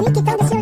日記飛んでし